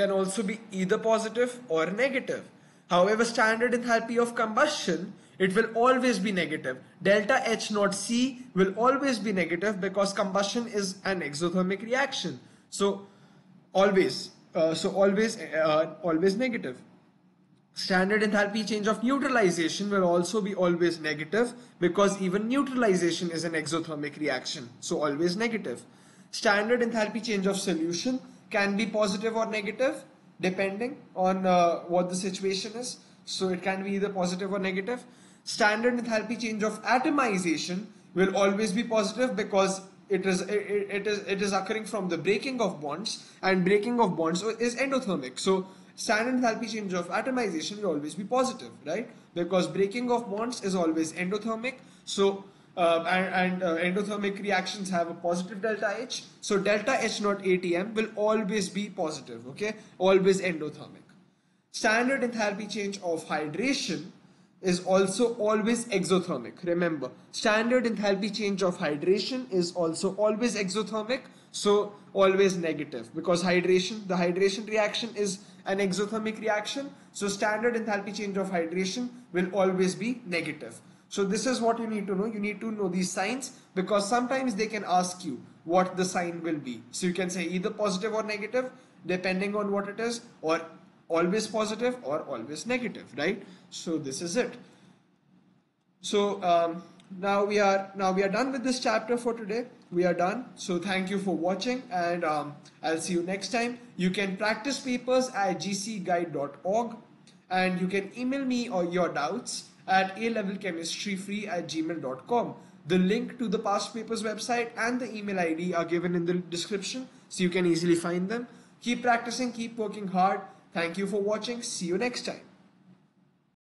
can also be either positive or negative. However, standard enthalpy of combustion, it will always be negative. Delta H naught C will always be negative because combustion is an exothermic reaction. So always, uh, so always, uh, always negative. Standard enthalpy change of neutralization will also be always negative because even neutralization is an exothermic reaction. So always negative. Standard enthalpy change of solution can be positive or negative depending on uh, what the situation is. So it can be either positive or negative. Standard enthalpy change of atomization will always be positive because it is it, it is it is occurring from the breaking of bonds and breaking of bonds is endothermic. So standard enthalpy change of atomization will always be positive, right? Because breaking of bonds is always endothermic. So uh, and, and uh, endothermic reactions have a positive delta H. So delta H naught ATM will always be positive, okay? Always endothermic. Standard enthalpy change of hydration is also always exothermic. Remember, standard enthalpy change of hydration is also always exothermic. So always negative because hydration, the hydration reaction is an exothermic reaction. So standard enthalpy change of hydration will always be negative. So this is what you need to know. You need to know these signs because sometimes they can ask you what the sign will be. So you can say either positive or negative depending on what it is or always positive or always negative, right? So this is it. So um, now we are now we are done with this chapter for today. We are done. So thank you for watching and um, I'll see you next time. You can practice papers at gceguide.org and you can email me or your doubts at a-level-chemistry-free at gmail.com. The link to the past papers website and the email ID are given in the description so you can easily find them. Keep practicing, keep working hard. Thank you for watching. See you next time.